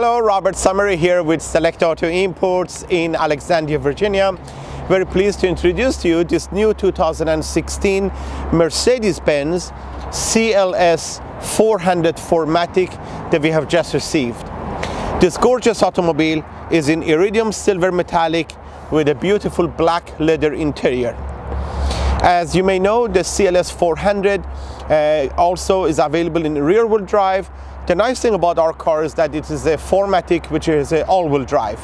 Hello, Robert Summary here with Select Auto Imports in Alexandria, Virginia. Very pleased to introduce to you this new 2016 Mercedes-Benz CLS 400 4MATIC that we have just received. This gorgeous automobile is in iridium silver metallic with a beautiful black leather interior. As you may know, the CLS 400 uh, also is available in rear-wheel drive the nice thing about our car is that it is a 4MATIC, which is an all-wheel drive.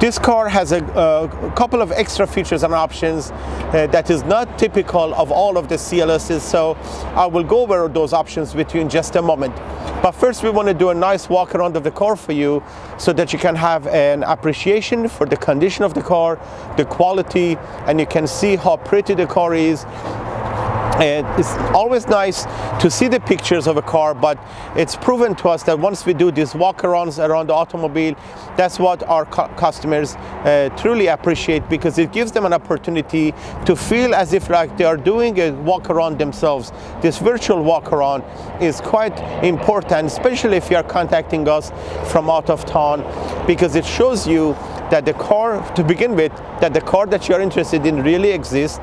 This car has a, a, couple of extra features and options uh, that is not typical of all of the CLSs, so I will go over those options with you in just a moment. But first we want to do a nice walk around of the car for you so that you can have an appreciation for the condition of the car, the quality, and you can see how pretty the car is and it's always nice to see the pictures of a car, but it's proven to us that once we do these walk-arounds around the automobile, that's what our cu customers uh, truly appreciate because it gives them an opportunity to feel as if like they are doing a walk-around themselves. This virtual walk-around is quite important, especially if you are contacting us from out of town, because it shows you that the car, to begin with, that the car that you're interested in really exists.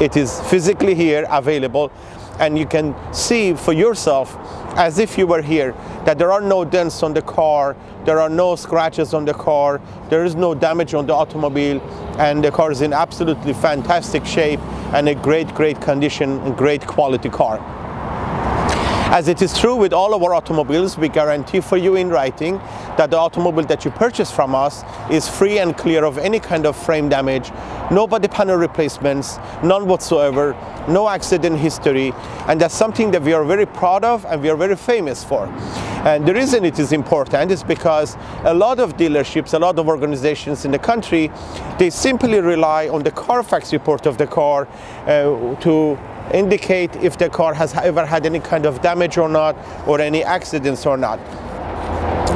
It is physically here, available, and you can see for yourself as if you were here that there are no dents on the car, there are no scratches on the car, there is no damage on the automobile, and the car is in absolutely fantastic shape and a great, great condition great quality car. As it is true with all of our automobiles, we guarantee for you in writing that the automobile that you purchase from us is free and clear of any kind of frame damage, no body panel replacements, none whatsoever, no accident history, and that's something that we are very proud of and we are very famous for. And the reason it is important is because a lot of dealerships, a lot of organizations in the country, they simply rely on the Carfax report of the car uh, to indicate if the car has ever had any kind of damage or not, or any accidents or not.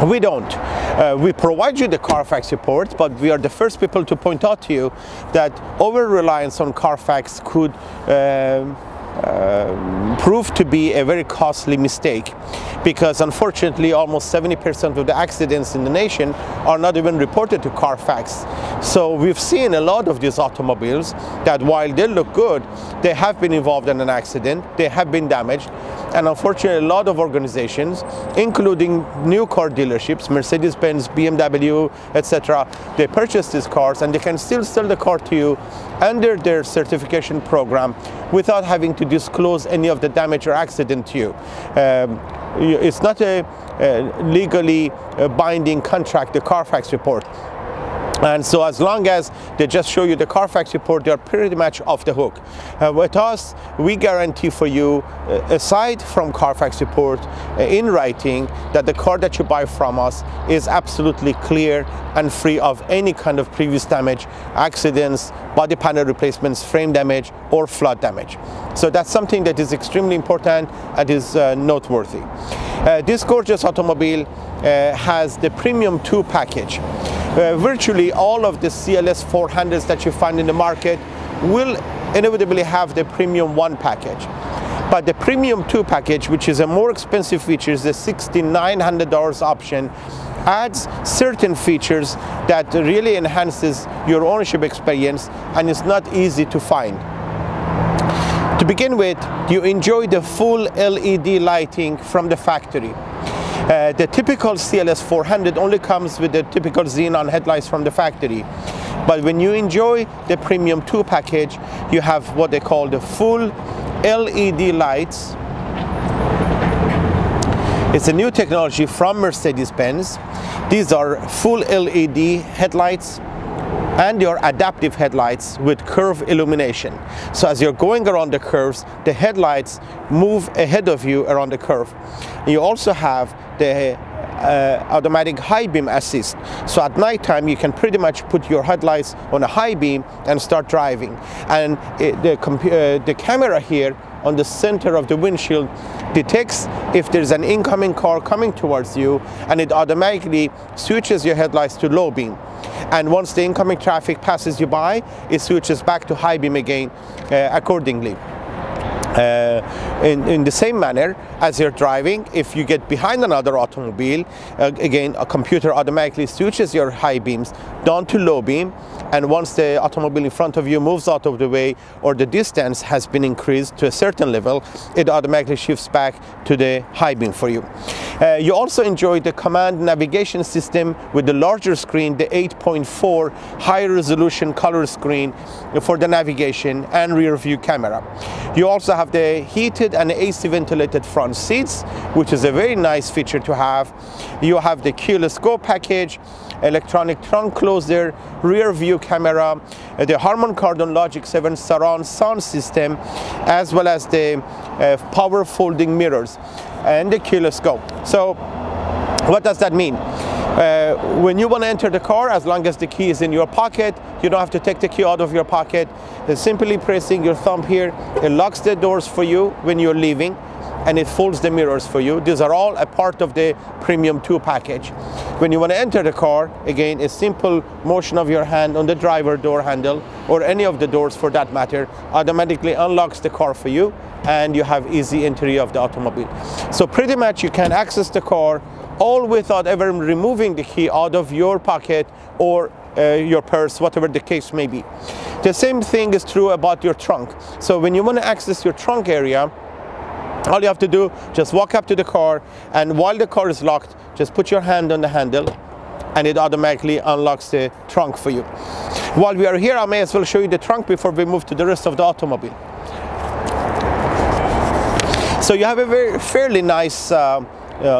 We don't. Uh, we provide you the Carfax report, but we are the first people to point out to you that over-reliance on Carfax could uh, uh, proved to be a very costly mistake because unfortunately almost 70% of the accidents in the nation are not even reported to Carfax. So we've seen a lot of these automobiles that while they look good, they have been involved in an accident, they have been damaged, and unfortunately a lot of organizations, including new car dealerships, Mercedes-Benz, BMW, etc., they purchase these cars and they can still sell the car to you under their certification program without having to disclose any of the damage or accident to you. Um, it's not a, a legally uh, binding contract, the Carfax report. And so as long as they just show you the Carfax report, they're pretty much off the hook. Uh, with us, we guarantee for you, uh, aside from Carfax report, uh, in writing, that the car that you buy from us is absolutely clear and free of any kind of previous damage, accidents, body panel replacements, frame damage, or flood damage. So that's something that is extremely important and is uh, noteworthy. Uh, this gorgeous automobile has the Premium 2 package. Uh, virtually all of the CLS 400s that you find in the market will inevitably have the Premium 1 package. But the Premium 2 package, which is a more expensive feature, is the $6,900 option, adds certain features that really enhances your ownership experience and is not easy to find. To begin with, you enjoy the full LED lighting from the factory. Uh, the typical CLS 400 only comes with the typical xenon headlights from the factory. But when you enjoy the Premium 2 package, you have what they call the full LED lights. It's a new technology from Mercedes-Benz. These are full LED headlights and your adaptive headlights with curve illumination. So as you're going around the curves, the headlights move ahead of you around the curve. You also have the uh, automatic high beam assist. So at night time you can pretty much put your headlights on a high beam and start driving. And it, the, uh, the camera here on the center of the windshield detects if there's an incoming car coming towards you and it automatically switches your headlights to low beam. And once the incoming traffic passes you by, it switches back to high beam again uh, accordingly. uh, in, in the same manner as you're driving, if you get behind another automobile, uh, again, a computer automatically switches your high beams down to low beam. And once the automobile in front of you moves out of the way or the distance has been increased to a certain level, it automatically shifts back to the high beam for you. Uh, you also enjoy the COMAND navigation system with the larger screen, the 8.4 high resolution color screen for the navigation and rear view camera. You also have the heated and AC ventilated front seats, which is a very nice feature to have. You have the keyless go package, electronic trunk closer, rear view camera, uh, the Harman Kardon Logic 7 surround sound system, as well as the uh, power folding mirrors and the keyless go. So what does that mean? Uh, when you want to enter the car, as long as the key is in your pocket, you don't have to take the key out of your pocket. Simply pressing your thumb here, it locks the doors for you when you're leaving and it folds the mirrors for you. These are all a part of the Premium 2 package. When you want to enter the car, again, a simple motion of your hand on the driver door handle or any of the doors for that matter automatically unlocks the car for you and you have easy entry of the automobile. So pretty much you can access the car all without ever removing the key out of your pocket or uh, your purse, whatever the case may be. The same thing is true about your trunk. So when you want to access your trunk area, all you have to do, just walk up to the car and while the car is locked, just put your hand on the handle and it automatically unlocks the trunk for you. While we are here, I may as well show you the trunk before we move to the rest of the automobile. So you have a very fairly nice uh,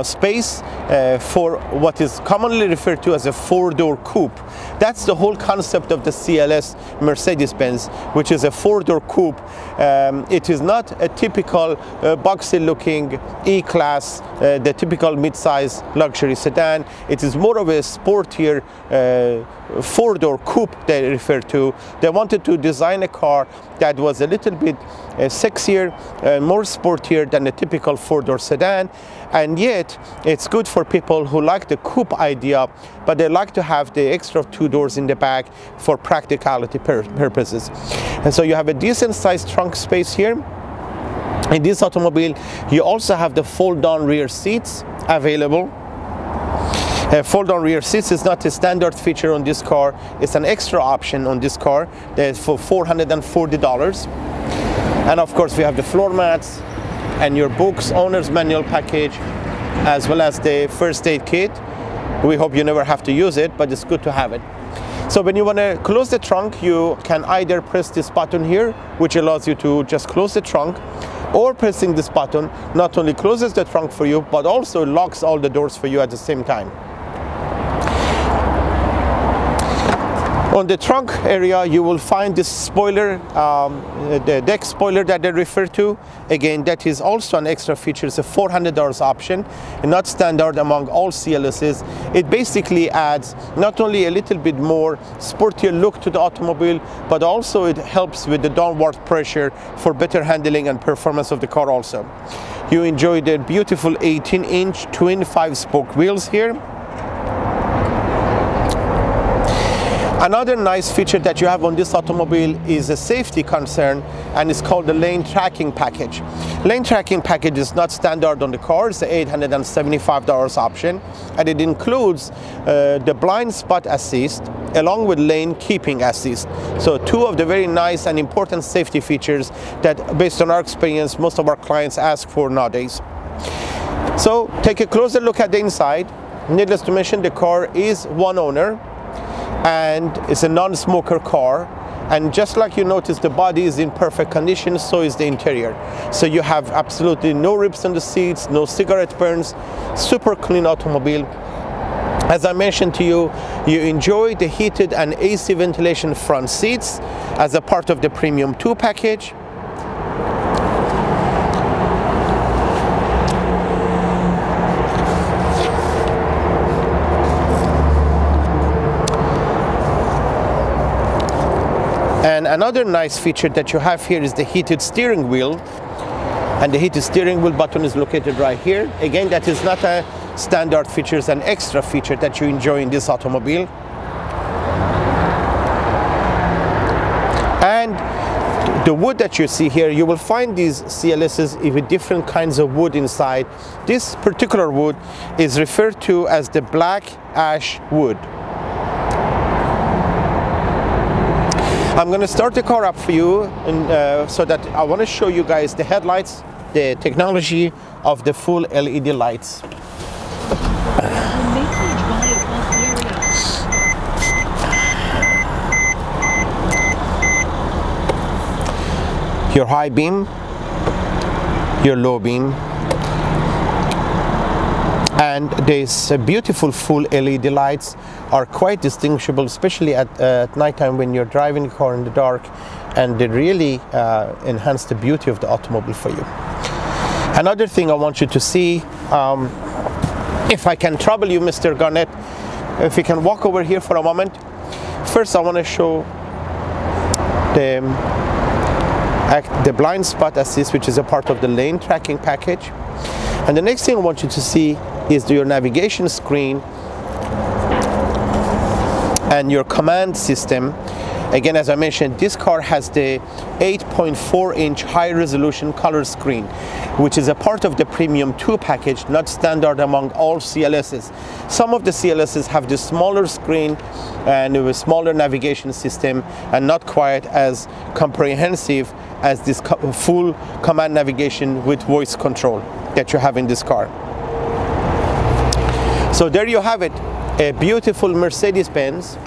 space uh, for what is commonly referred to as a four-door coupe. That's the whole concept of the CLS Mercedes-Benz, which is a four-door coupe. Um, it is not a typical uh, boxy-looking E-Class, uh, the typical mid-size luxury sedan. It is more of a sportier uh, four-door coupe they refer to. They wanted to design a car that was a little bit uh, sexier, uh, more sportier than a typical four-door sedan. And yet, it's good for people who like the coupe idea, but they like to have the extra two doors in the back for practicality pur purposes. And so you have a decent sized trunk space here. In this automobile, you also have the fold-down rear seats available uh, fold-down rear seats is not a standard feature on this car. It's an extra option on this car that's for $440. And of course, we have the floor mats and your books, owner's manual package, as well as the first aid kit. We hope you never have to use it, but it's good to have it. So when you want to close the trunk, you can either press this button here, which allows you to just close the trunk, or pressing this button not only closes the trunk for you, but also locks all the doors for you at the same time. On the trunk area, you will find this spoiler, um, the deck spoiler that they refer to. Again, that is also an extra feature. It's a $400 option, not standard among all CLSs. It basically adds not only a little bit more sportier look to the automobile, but also it helps with the downward pressure for better handling and performance of the car also. You enjoy the beautiful 18-inch twin 5-spoke wheels here Another nice feature that you have on this automobile is a safety concern and it's called the lane tracking package. Lane tracking package is not standard on the car, it's an $875 option and it includes uh, the blind spot assist along with lane keeping assist. So two of the very nice and important safety features that based on our experience most of our clients ask for nowadays. So take a closer look at the inside. Needless to mention the car is one owner and it's a non-smoker car. And just like you notice the body is in perfect condition so is the interior. So you have absolutely no rips on the seats no cigarette burns super clean automobile. As I mentioned to you, you enjoy the heated and AC ventilation front seats as a part of the Premium 2 package. Another nice feature that you have here is the heated steering wheel. And the heated steering wheel button is located right here. Again, that is not a standard feature, it's an extra feature that you enjoy in this automobile. And the wood that you see here, you will find these CLSs with different kinds of wood inside. This particular wood is referred to as the black ash wood. I'm going to start the car up for you and, uh, so that I want to show you guys the headlights, the technology of the full LED lights. Your high beam, your low beam, and these beautiful full LED lights are quite distinguishable especially at, uh, at nighttime when you're driving a car in the dark and they really uh, enhance the beauty of the automobile for you. Another thing I want you to see, um, if I can trouble you Mr. Garnett, if you can walk over here for a moment. First I want to show the, the blind spot assist which is a part of the lane tracking package. And the next thing I want you to see is your navigation screen and your COMAND system. Again, as I mentioned, this car has the 8.4 inch high resolution color screen, which is a part of the Premium 2 package, not standard among all CLSs. Some of the CLSs have the smaller screen and a smaller navigation system and not quite as comprehensive as this full COMAND navigation with voice control that you have in this car. So there you have it, a beautiful Mercedes-Benz.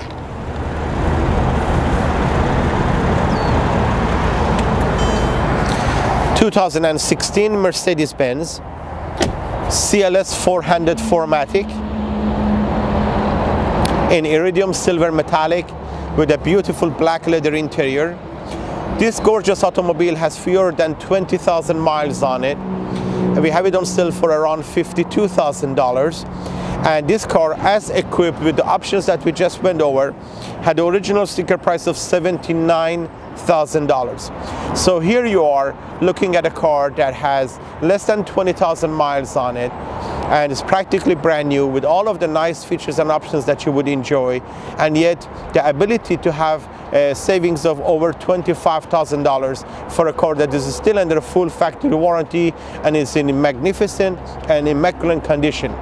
Two thousand and sixteen Mercedes-Benz CLS 400 4MATIC in iridium silver metallic with a beautiful black leather interior. This gorgeous automobile has fewer than 20,000 miles on it. And we have it on sale for around $52,000 and this car as equipped with the options that we just went over had the original sticker price of $79,000 so here you are looking at a car that has less than 20,000 miles on it and it's practically brand new with all of the nice features and options that you would enjoy and yet the ability to have a savings of over $25,000 for a car that is still under full factory warranty and is in magnificent and immaculate condition.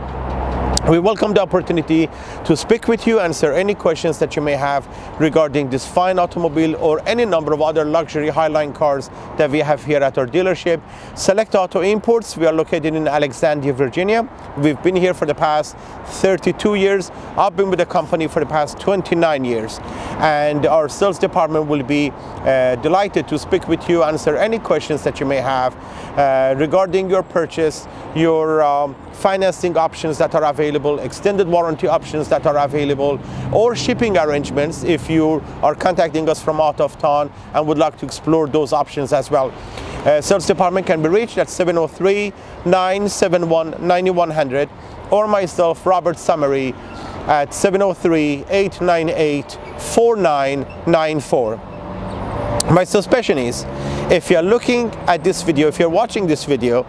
We welcome the opportunity to speak with you, answer any questions that you may have regarding this fine automobile or any number of other luxury highline cars that we have here at our dealership. Select Auto Imports, we are located in Alexandria, Virginia. We've been here for the past 32 years. I've been with the company for the past 29 years. And our sales department will be uh, delighted to speak with you, answer any questions that you may have uh, regarding your purchase, your um, financing options that are available, extended warranty options that are available, or shipping arrangements if you are contacting us from out of town and would like to explore those options as well. Uh, sales department can be reached at 703-971-9100 or myself, Robert Summary, at 703-898-4994. My suspicion is, if you're looking at this video, if you're watching this video,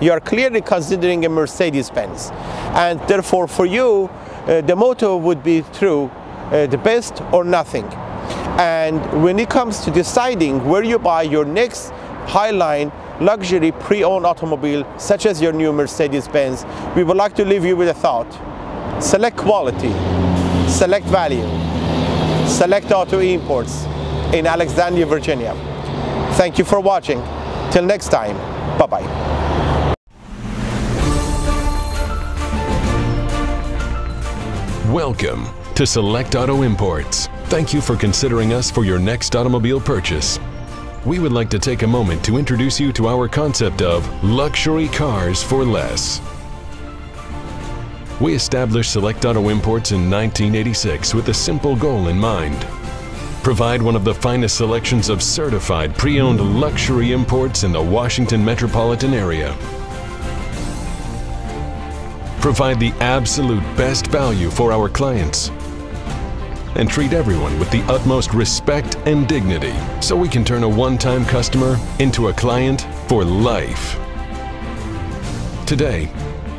you are clearly considering a Mercedes-Benz. And therefore for you, uh, the motto would be true, uh, the best or nothing. And when it comes to deciding where you buy your next Highline luxury pre-owned automobile, such as your new Mercedes-Benz, we would like to leave you with a thought. Select quality, select value, select auto imports in Alexandria, Virginia. Thank you for watching. Till next time, bye-bye. Welcome to Select Auto Imports. Thank you for considering us for your next automobile purchase. We would like to take a moment to introduce you to our concept of luxury cars for less. We established Select Auto Imports in 1986 with a simple goal in mind. Provide one of the finest selections of certified pre-owned luxury imports in the Washington metropolitan area provide the absolute best value for our clients, and treat everyone with the utmost respect and dignity so we can turn a one-time customer into a client for life. Today,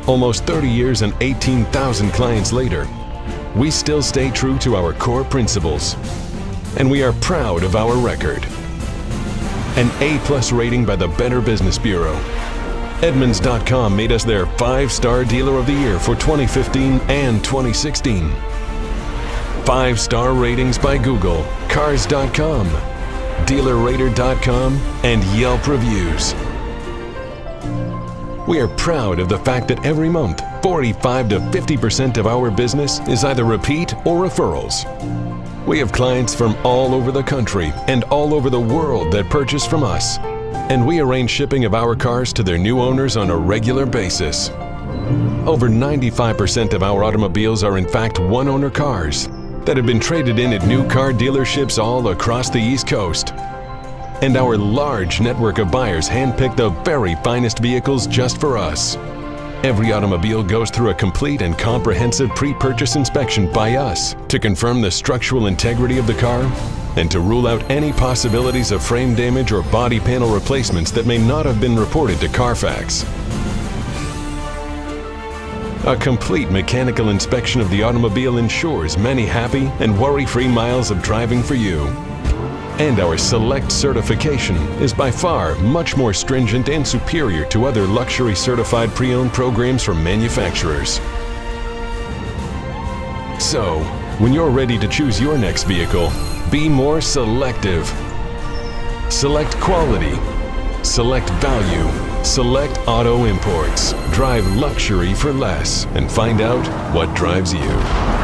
almost 30 years and 18,000 clients later, we still stay true to our core principles, and we are proud of our record. an A-plus rating by the Better Business Bureau. Edmunds.com made us their five-star dealer of the year for 2015 and 2016. Five-star ratings by Google, Cars.com, DealerRater.com, and Yelp reviews. We are proud of the fact that every month, 45 to 50% of our business is either repeat or referrals. We have clients from all over the country and all over the world that purchase from us. And we arrange shipping of our cars to their new owners on a regular basis. Over 95% of our automobiles are in fact one-owner cars that have been traded in at new car dealerships all across the East Coast and our large network of buyers handpick the very finest vehicles just for us. Every automobile goes through a complete and comprehensive pre-purchase inspection by us to confirm the structural integrity of the car and to rule out any possibilities of frame damage or body panel replacements that may not have been reported to Carfax. A complete mechanical inspection of the automobile ensures many happy and worry-free miles of driving for you and our Select certification is by far much more stringent and superior to other luxury certified pre-owned programs from manufacturers. So, when you're ready to choose your next vehicle, be more selective. Select quality. Select value. Select Auto Imports. Drive luxury for less and find out what drives you.